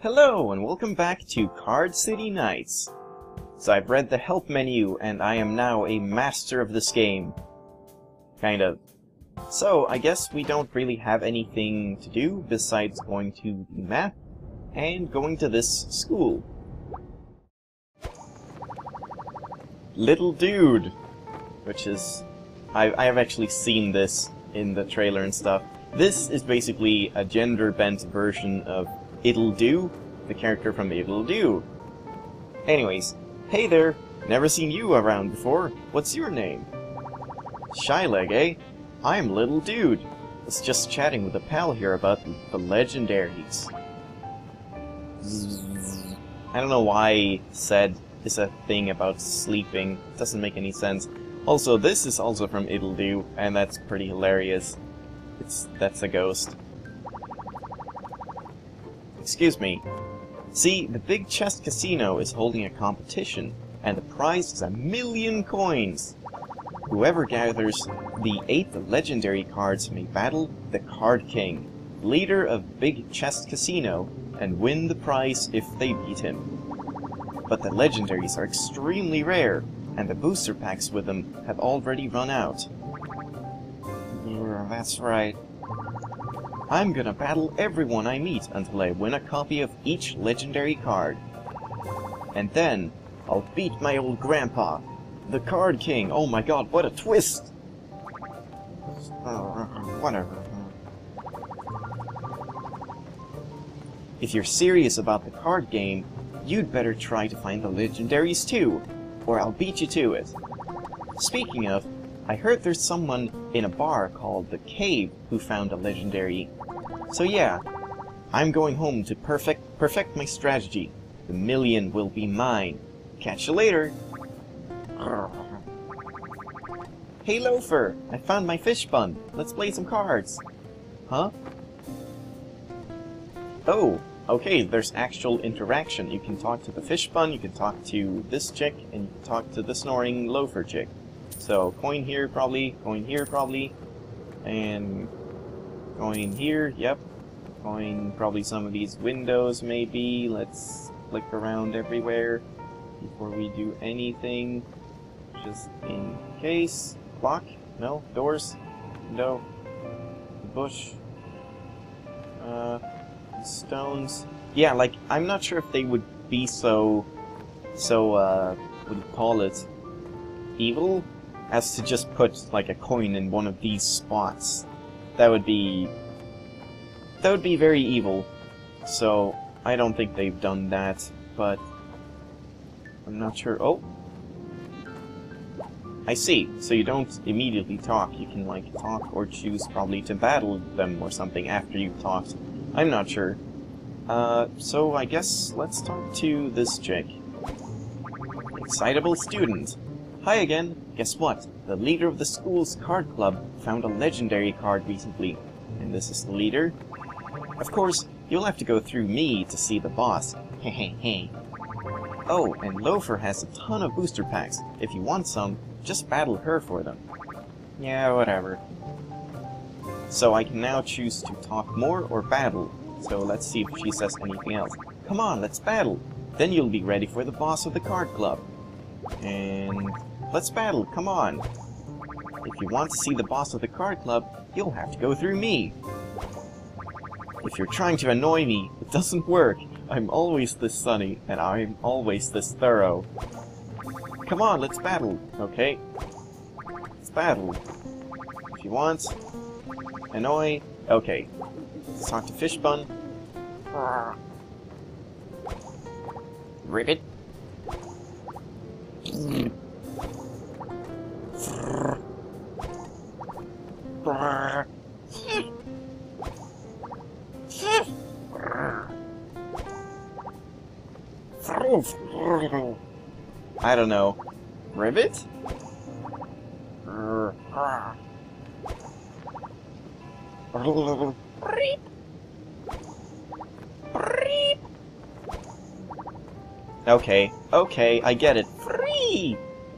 Hello, and welcome back to Card City Nights. So I've read the help menu, and I am now a master of this game. Kind of. So, I guess we don't really have anything to do besides going to the map and going to this school. Little Dude! Which is... I, I have actually seen this in the trailer and stuff. This is basically a gender-bent version of Ittle Dew, the character from Ittle Dew. Anyways, hey there, never seen you around before. What's your name? Shilag, eh? I'm Little Dude. Was just chatting with a pal here about the legendaries. I don't know why said is a thing about sleeping. Doesn't make any sense. Also, this is also from It'll Do, and that's pretty hilarious. It's that's a ghost. Excuse me. See, the Big Chest Casino is holding a competition, and the prize is a million coins. Whoever gathers the eight legendary cards may battle the Card King, leader of Big Chest Casino, and win the prize if they beat him. But the legendaries are extremely rare, and the booster packs with them have already run out. That's right. I'm gonna battle everyone I meet until I win a copy of each legendary card. And then, I'll beat my old grandpa, the Card King. Oh my god, what a twist! Uh, whatever. If you're serious about the card game, you'd better try to find the legendaries too, or I'll beat you to it. Speaking of, I heard there's someone in a bar called The Cave who found a legendary. So yeah, I'm going home to perfect perfect my strategy. The million will be mine. Catch you later. Hey Loafer, I found my fish bun. Let's play some cards. Huh? Oh, okay, there's actual interaction. You can talk to the fish bun, you can talk to this chick, and you can talk to the snoring loafer chick. So, coin here probably, coin here probably, and coin here, yep. Coin probably some of these windows maybe. Let's click around everywhere before we do anything. Just in case. Lock? No? Doors? No. Bush? Uh, stones? Yeah, like, I'm not sure if they would be so, so, uh, what do you call it? Evil? As to just put, like, a coin in one of these spots. That would be... That would be very evil. So, I don't think they've done that, but... I'm not sure. Oh! I see. So you don't immediately talk. You can, like, talk or choose probably to battle them or something after you've talked. I'm not sure. Uh, so I guess let's talk to this chick. Excitable student. Hi again. Guess what? The leader of the school's card club found a legendary card recently. And this is the leader? Of course, you'll have to go through me to see the boss. Hehehe. oh, and Loafer has a ton of booster packs. If you want some, just battle her for them. Yeah, whatever. So I can now choose to talk more or battle. So let's see if she says anything else. Come on, let's battle! Then you'll be ready for the boss of the card club. And let's battle, come on! If you want to see the boss of the card club, you'll have to go through me. If you're trying to annoy me, it doesn't work. I'm always this sunny, and I'm always this thorough. Come on, let's battle, okay? Let's battle. If you want. Annoy. Okay. Let's talk to Fishbun. Ribbit. Don't know. Ribbit? Okay, okay, I get it. Free!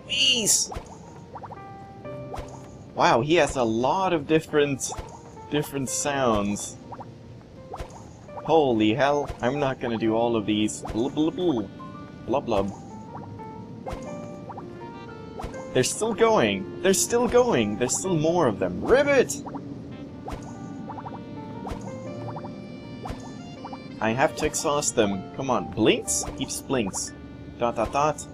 Peace! Wow, he has a lot of different different sounds. Holy hell, I'm not gonna do all of these. Blub blub blub. Blub blub. They're still going! They're still going! There's still more of them. Ribbit! I have to exhaust them. Come on. Blinks? Keeps blinks. Dot dot dot.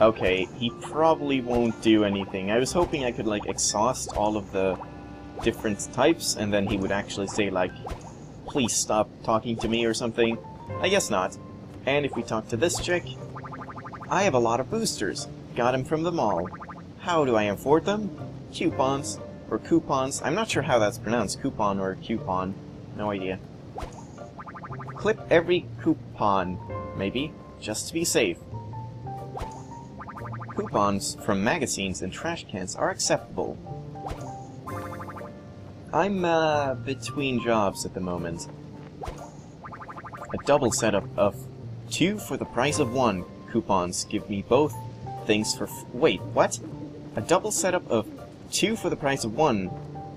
Okay, he probably won't do anything. I was hoping I could, like, exhaust all of the different types, and then he would actually say, like, please stop talking to me or something. I guess not. And if we talk to this chick, I have a lot of boosters. Got them from the mall. How do I afford them? Coupons. Or coupons. I'm not sure how that's pronounced, coupon or coupon. No idea. Clip every coupon, maybe, just to be safe. Coupons from magazines and trash cans are acceptable. I'm, uh, between jobs at the moment. A double setup of two for the price of one coupons give me both things for wait, what? A double setup of two for the price of one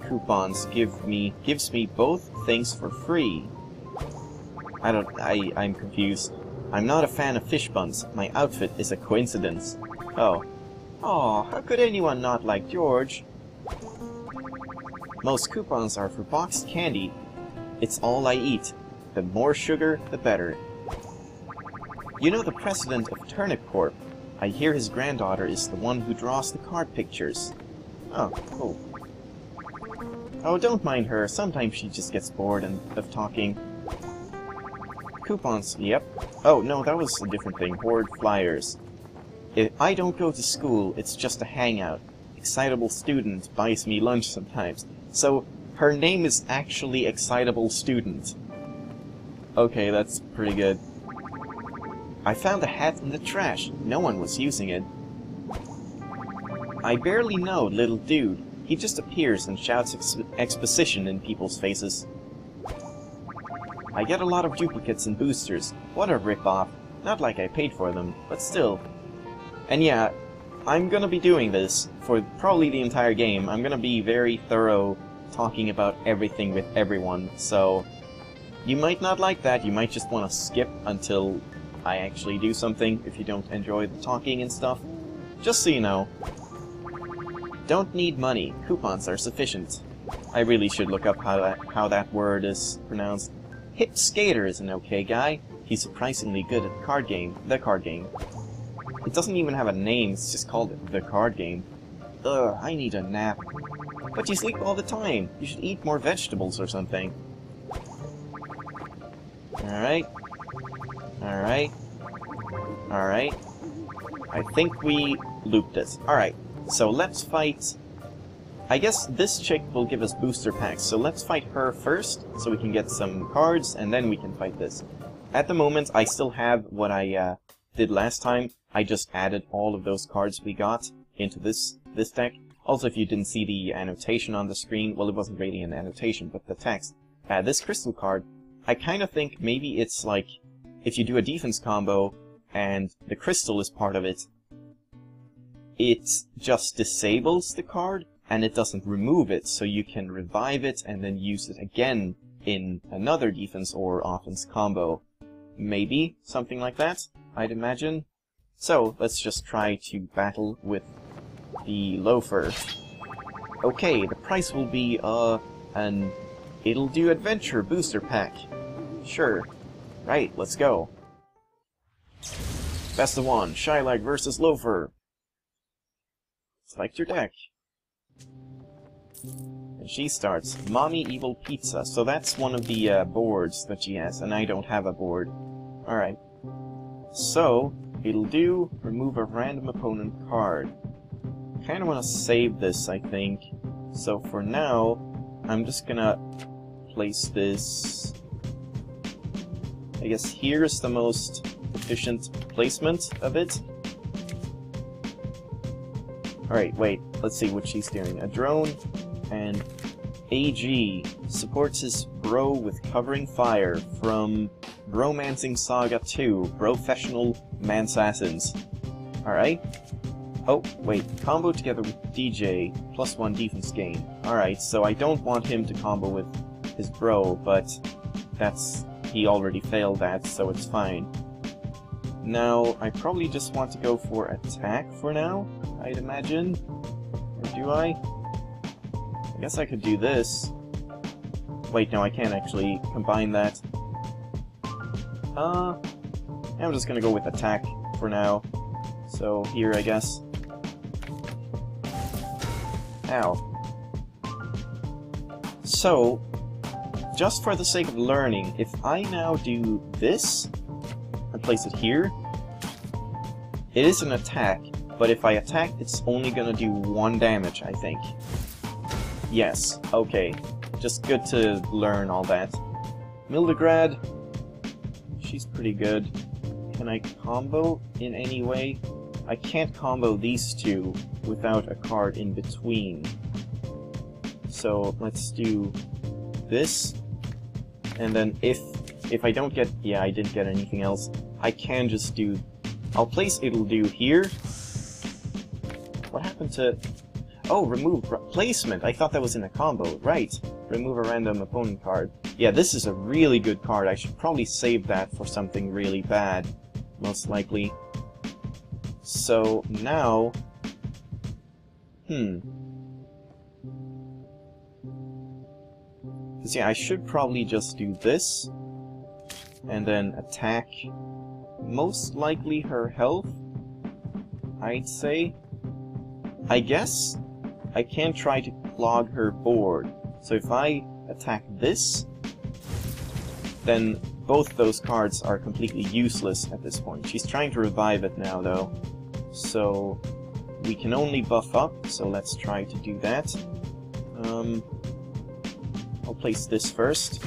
coupons give me gives me both things for free. I don't I I'm confused. I'm not a fan of fish buns. My outfit is a coincidence. Oh. Oh, how could anyone not like George? Most coupons are for boxed candy. It's all I eat. The more sugar, the better. You know the president of Turnip Corp? I hear his granddaughter is the one who draws the card pictures. Oh, cool. Oh, don't mind her. Sometimes she just gets bored and, of talking. Coupons, yep. Oh, no, that was a different thing. Horde flyers. If I don't go to school, it's just a hangout. Excitable student buys me lunch sometimes. So, her name is actually Excitable Student. Okay, that's pretty good. I found a hat in the trash. No one was using it. I barely know little dude. He just appears and shouts ex exposition in people's faces. I get a lot of duplicates and boosters. What a rip-off. Not like I paid for them, but still. And yeah, I'm gonna be doing this for probably the entire game. I'm gonna be very thorough talking about everything with everyone, so you might not like that, you might just want to skip until I actually do something if you don't enjoy the talking and stuff. Just so you know. Don't need money, coupons are sufficient. I really should look up how that, how that word is pronounced. Hip Skater is an okay guy. He's surprisingly good at the card game. The card game. It doesn't even have a name, it's just called the card game. Ugh, I need a nap. But you sleep all the time. You should eat more vegetables or something. Alright. Alright. Alright. I think we looped it. Alright, so let's fight... I guess this chick will give us booster packs, so let's fight her first, so we can get some cards, and then we can fight this. At the moment, I still have what I uh, did last time. I just added all of those cards we got into this, this deck. Also, if you didn't see the annotation on the screen, well, it wasn't really an annotation, but the text. Uh, this crystal card, I kind of think maybe it's like, if you do a defense combo, and the crystal is part of it, it just disables the card, and it doesn't remove it, so you can revive it and then use it again in another defense or offense combo. Maybe something like that, I'd imagine. So, let's just try to battle with the loafer. Okay, the price will be, uh, an Ittle Dew Adventure booster pack. Sure. Right, let's go. Best of one, Shilag versus Loafer. Select your deck. And she starts, Mommy Evil Pizza. So that's one of the uh, boards that she has, and I don't have a board. Alright. So, Ittle Dew remove a random opponent card. Kinda wanna save this, I think. So for now, I'm just gonna place this... I guess here's the most efficient placement of it. Alright, wait, let's see what she's doing. A drone and AG supports his bro with covering fire from Bromancing Saga 2, Professional Mansassins. Alright. Oh, wait, combo together with DJ, plus one defense gain. Alright, so I don't want him to combo with his bro, but that's... he already failed that, so it's fine. Now, I probably just want to go for attack for now, I'd imagine. Or do I? I guess I could do this. Wait, no, I can't actually combine that. Uh, I'm just gonna go with attack for now. So, here, I guess. Ow. So, just for the sake of learning, if I now do this, and place it here, it is an attack, but if I attack, it's only gonna do one damage, I think. Yes, okay. Just good to learn all that. Mildegrad, she's pretty good. Can I combo in any way? I can't combo these two without a card in between. So let's do this, and then if if I don't get... yeah, I didn't get anything else, I can just do... I'll place Ittle Dew here. What happened to... Oh, remove placement. I thought that was in a combo. Right. Remove a random opponent card. Yeah, this is a really good card. I should probably save that for something really bad. Most likely. So, now... Hmm. Yeah, I should probably just do this. And then attack most likely her health, I'd say. I guess I can try to clog her board. So if I attack this, then both those cards are completely useless at this point. She's trying to revive it now, though. So we can only buff up, so let's try to do that. Um, I'll place this first.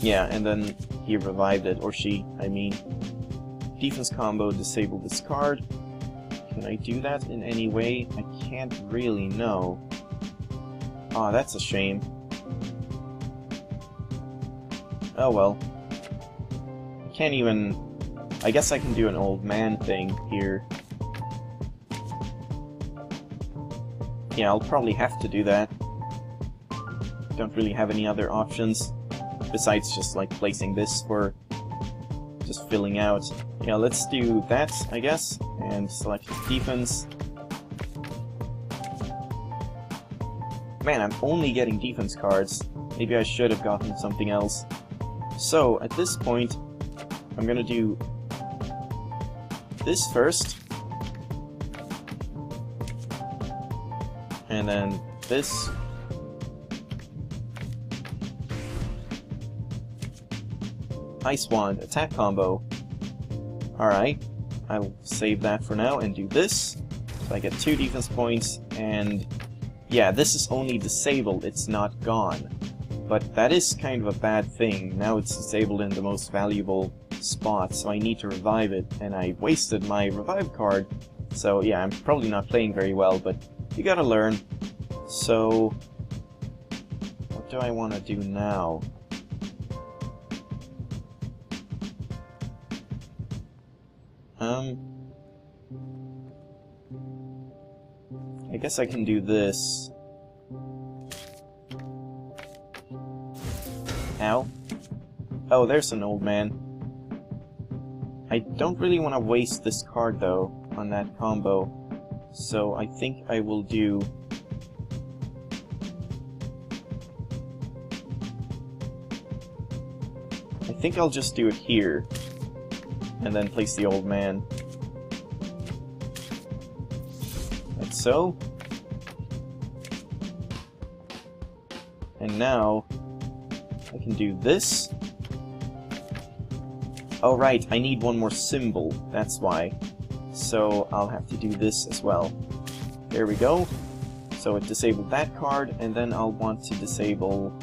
Yeah, and then he revived it, or she, I mean. Defense combo, disable this card. Can I do that in any way? I can't really know. Aw, oh, that's a shame. Oh well. I can't even... I guess I can do an old man thing here. Yeah, I'll probably have to do that. Don't really have any other options besides just like placing this for just filling out. Yeah, let's do that, I guess, and select defense. Man, I'm only getting defense cards. Maybe I should have gotten something else. So, at this point, I'm gonna do this first. And then this Ice Wand, attack combo. Alright, I'll save that for now and do this. So I get two defense points, and yeah, this is only disabled, it's not gone. But that is kind of a bad thing. Now it's disabled in the most valuable spot, so I need to revive it, and I wasted my revive card. So yeah, I'm probably not playing very well, but you gotta learn. So, what do I want to do now? Um... I guess I can do this. Ow. Oh, there's an old man. I don't really want to waste this card, though, on that combo. So I think I will do... I think I'll just do it here and then place the old man. Like so. And now, I can do this. Oh right, I need one more symbol, that's why. So I'll have to do this as well. There we go. So it disabled that card, and then I'll want to disable...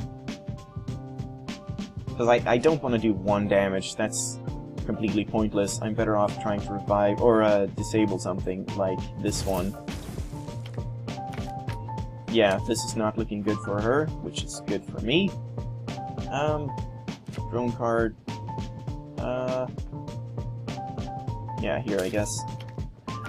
Because I, I don't want to do one damage, that's completely pointless. I'm better off trying to revive or uh, disable something like this one. Yeah, this is not looking good for her, which is good for me. Um, drone card. Uh, yeah, here I guess.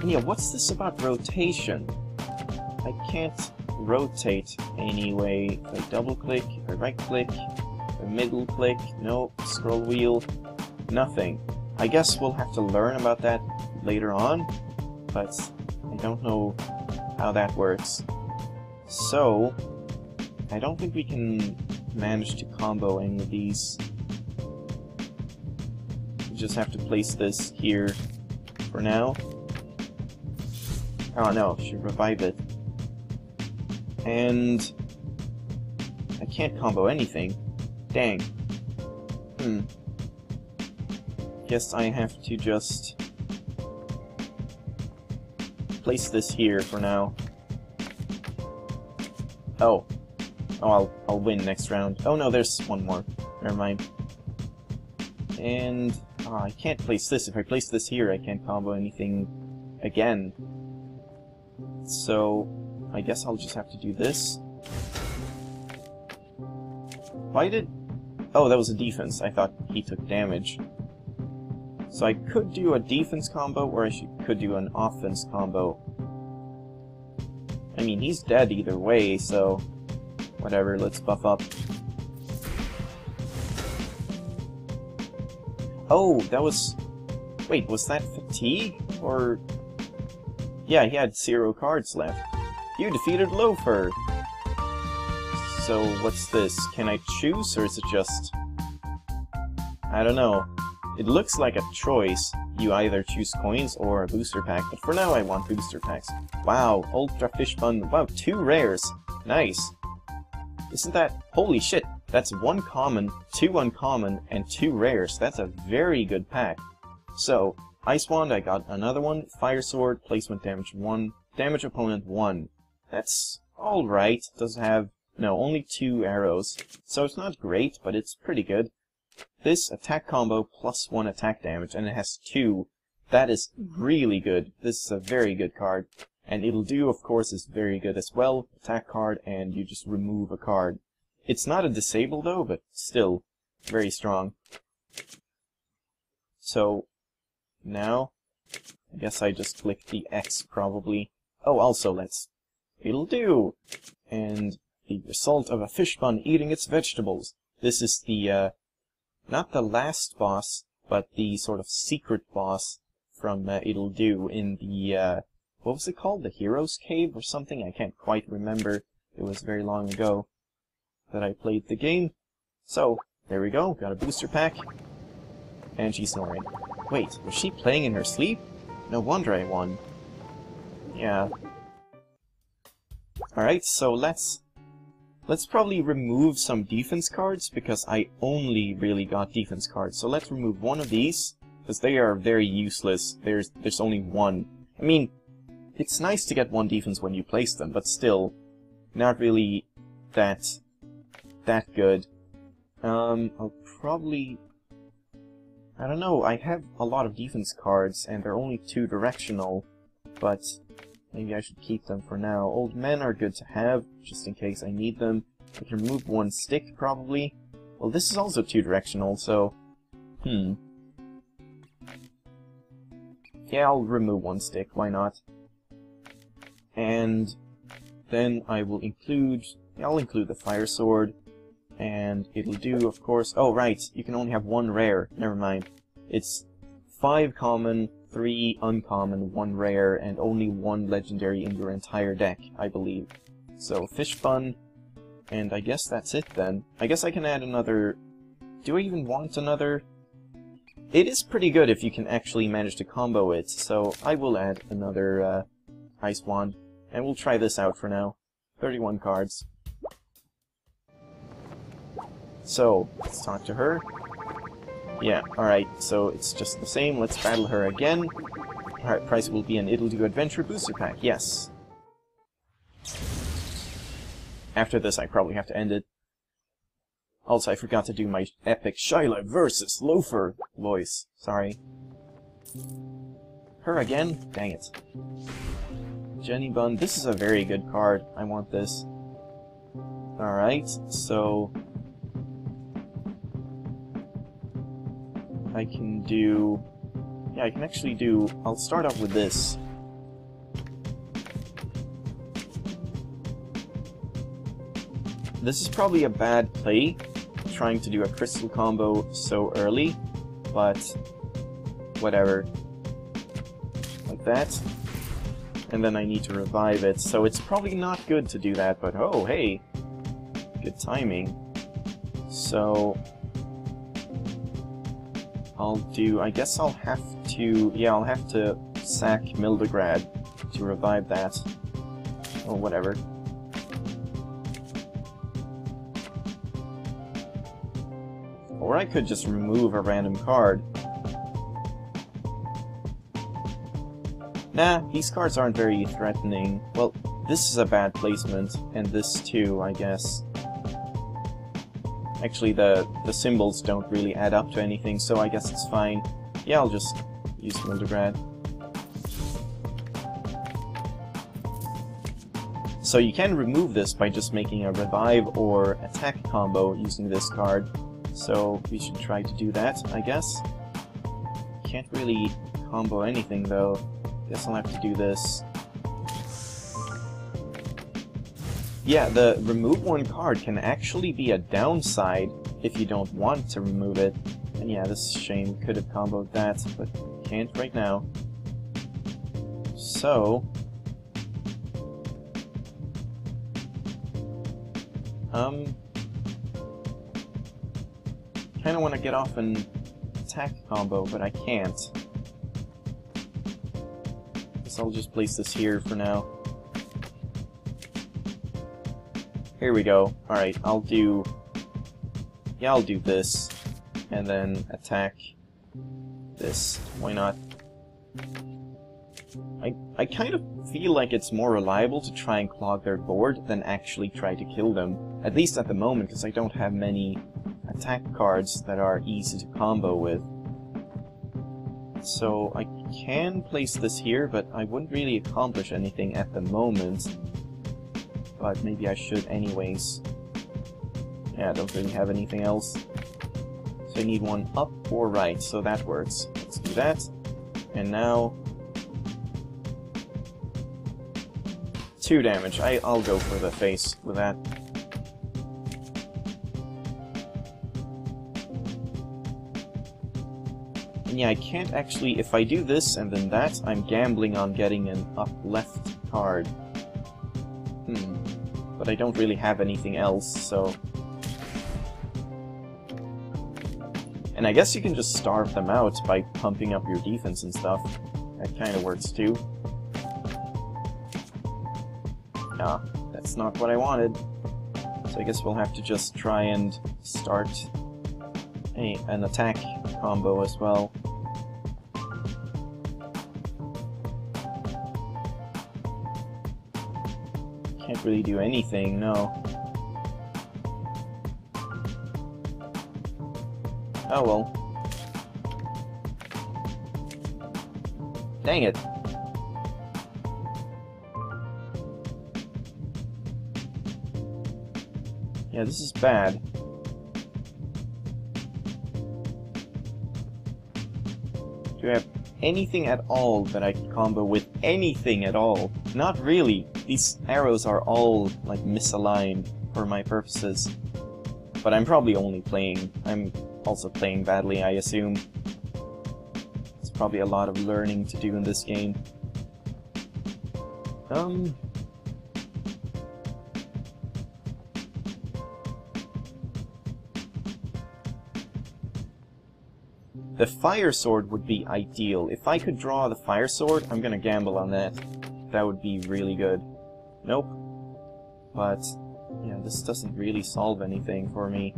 And yeah, what's this about rotation? I can't rotate anyway. If I double click, if I right click, if I middle click, no, scroll wheel, nothing. I guess we'll have to learn about that later on, but I don't know how that works. So, I don't think we can manage to combo any of these. We just have to place this here for now. Oh no, should revive it. And... I can't combo anything. Dang. Hmm. Guess I have to just... place this here for now. Oh. Oh, I'll, I'll win next round. Oh no, there's one more. Never mind. And... Oh, I can't place this. If I place this here, I can't combo anything again. So, I guess I'll just have to do this. Why did... Oh, that was a defense. I thought he took damage. So I could do a defense combo, or I should, could do an offense combo. I mean, he's dead either way, so... Whatever, let's buff up. Oh, that was... Wait, was that fatigue? Or... Yeah, he had zero cards left. You defeated Loafer! So, what's this? Can I choose, or is it just... I don't know. It looks like a choice. You either choose coins or a booster pack, but for now I want booster packs. Wow, Ultra Fish Bun. Wow, two rares. Nice. Isn't that... Holy shit! That's one common, two uncommon, and two rares. That's a very good pack. So, Ice Wand, I got another one. Fire Sword, placement damage 1, damage opponent 1. That's alright. Does have, no, only two arrows. So it's not great, but it's pretty good. This attack combo plus 1 attack damage, and it has 2. That is really good. This is a very good card. And Ittle Dew, of course, is very good as well. Attack card, and you just remove a card. It's not a disable though, but still very strong. So now, I guess I just click the X probably. Oh, also let's. Ittle Dew. And the result of a fish bun eating its vegetables. This is the uh, not the last boss, but the sort of secret boss from uh, Ittle Dew in the uh, what was it called? The Hero's Cave or something? I can't quite remember. It was very long ago that I played the game. So, there we go, got a booster pack. And she's snoring. Wait, was she playing in her sleep? No wonder I won. Yeah. Alright, so let's... Let's probably remove some defense cards, because I only really got defense cards. So let's remove one of these, because they are very useless. There's, there's only one. I mean, it's nice to get one defense when you place them, but still, not really that that good. Um, I'll probably... I don't know, I have a lot of defense cards, and they're only two-directional, but maybe I should keep them for now. Old men are good to have, just in case I need them. I can remove one stick, probably. Well, this is also two-directional, so... Hmm. Yeah, I'll remove one stick, why not? And then I will include... I'll include the fire sword, and Ittle Dew, of course... Oh, right, you can only have one rare. Never mind. It's five common, three uncommon, one rare, and only one legendary in your entire deck, I believe. So, Fish Bun, and I guess that's it then. I guess I can add another... Do I even want another? It is pretty good if you can actually manage to combo it, so I will add another uh, Ice Wand, and we'll try this out for now. 31 cards. So, let's talk to her. Yeah, alright, so it's just the same. Let's battle her again. Alright, price will be an Ittle Dew Adventure Booster Pack, yes. After this, I probably have to end it. Also, I forgot to do my epic Shyla versus Loafer voice. Sorry. Her again? Dang it. Jenny Bun, this is a very good card. I want this. Alright, so I can do... Yeah, I can actually do... I'll start off with this. this is probably a bad play, trying to do a crystal combo so early, but whatever. Like that. And then I need to revive it, so it's probably not good to do that, but oh, hey! Good timing. So... I'll do... I guess I'll have to... Yeah, I'll have to sack Mildegrad to revive that. Or whatever. Or I could just remove a random card. Nah, these cards aren't very threatening. Well, this is a bad placement, and this too, I guess. Actually, the, the symbols don't really add up to anything, so I guess it's fine. Yeah, I'll just use Mildegrad. So you can remove this by just making a revive or attack combo using this card. So we should try to do that, I guess. Can't really combo anything though. Guess I'll have to do this. Yeah, the remove one card can actually be a downside if you don't want to remove it. And yeah, this shame could have comboed that, but can't right now. So, Um, kind of want to get off an attack combo, but I can't. Guess I'll just place this here for now. Here we go. Alright, I'll do... Yeah, I'll do this. And then attack this. Why not? I, I kind of feel like it's more reliable to try and clog their board than actually try to kill them. At least at the moment, because I don't have many attack cards that are easy to combo with. So I can place this here, but I wouldn't really accomplish anything at the moment. But maybe I should anyways. Yeah, I don't really have anything else. So I need one up or right, so that works. Let's do that. And now two damage. I, I'll go for the face with that. And yeah, I can't actually... If I do this and then that, I'm gambling on getting an up left card. But I don't really have anything else, so... And I guess you can just starve them out by pumping up your defense and stuff. That kind of works too. Nah, that's not what I wanted. So I guess we'll have to just try and start a, an attack combo as well. Really do anything, no. Oh well. Dang it. Yeah, this is bad. Do I have anything at all that I can combo with anything at all? Not really. These arrows are all, like, misaligned for my purposes. But I'm probably only playing... I'm also playing badly, I assume. It's probably a lot of learning to do in this game. Um, The fire sword would be ideal. If I could draw the fire sword, I'm gonna gamble on that. That would be really good. Nope. But, yeah, this doesn't really solve anything for me.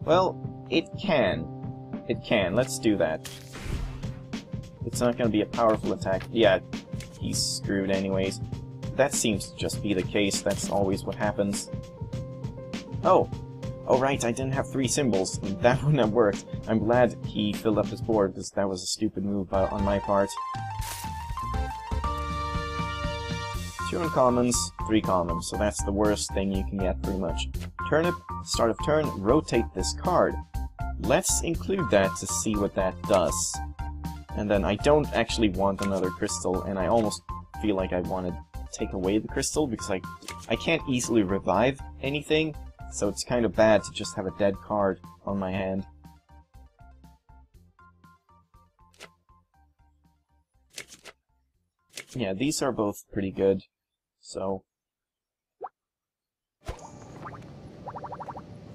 Well, it can. It can. Let's do that. It's not gonna be a powerful attack. Yeah, he's screwed anyways. That seems to just be the case. That's always what happens. Oh, Oh right, I didn't have three symbols. That wouldn't have worked. I'm glad he filled up his board, because that was a stupid move uh, on my part. Two uncommons, three commons, so that's the worst thing you can get, pretty much. Turnip, start of turn, rotate this card. Let's include that to see what that does. And then I don't actually want another crystal, and I almost feel like I want to take away the crystal, because I, I can't easily revive anything, so it's kind of bad to just have a dead card on my hand. Yeah, these are both pretty good, so...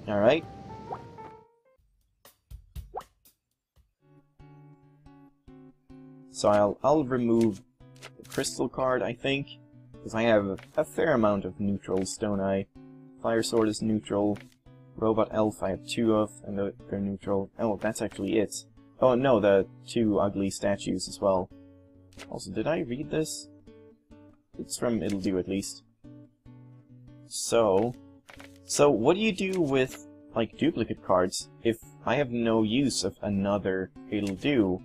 Alright. So I'll, I'll remove the crystal card, I think, because I have a, fair amount of neutrals, don't I? Fire Sword is neutral, Robot Elf I have two of, and they're neutral. Oh, that's actually it. Oh, no, the two ugly statues as well. Also, did I read this? It's from Ittle Dew, at least. So... So, what do you do with, like, duplicate cards if I have no use of another Ittle Dew?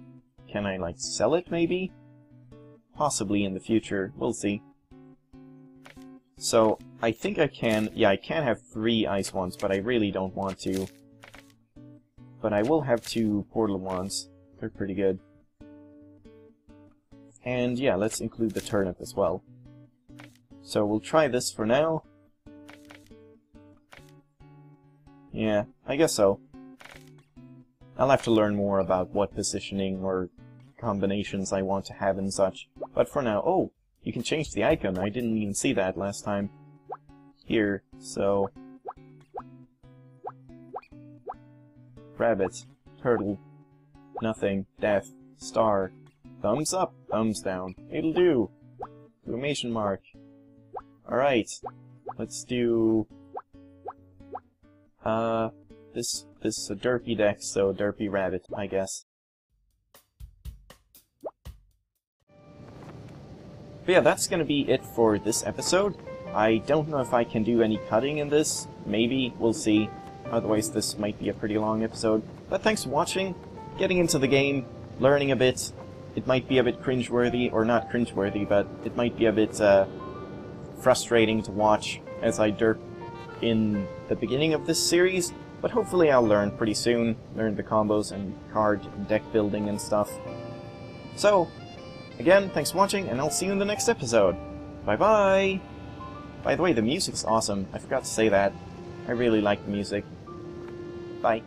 Can I, like, sell it, maybe? Possibly in the future. We'll see. So, I think I can... Yeah, I can have three Ice Wands, but I really don't want to. But I will have two portal ones. They're pretty good. And yeah, let's include the turnip as well. So we'll try this for now. Yeah, I guess so. I'll have to learn more about what positioning or combinations I want to have and such. But for now, oh, you can change the icon. I didn't even see that last time. Here, so... Rabbit, turtle, nothing, death, star, thumbs up, thumbs down, Ittle Dew, exclamation mark. Alright, let's do... Uh, this, this is a derpy deck, so derpy rabbit, I guess. But yeah, that's gonna be it for this episode. I don't know if I can do any cutting in this. Maybe. We'll see. Otherwise, this might be a pretty long episode. But thanks for watching, getting into the game, learning a bit. It might be a bit cringeworthy, or not cringeworthy, but it might be a bit uh, frustrating to watch as I derp in the beginning of this series. But hopefully I'll learn pretty soon, learn the combos and card and deck building and stuff. So, Again, thanks for watching, and I'll see you in the next episode. Bye-bye! By the way, the music's awesome. I forgot to say that. I really like the music. Bye.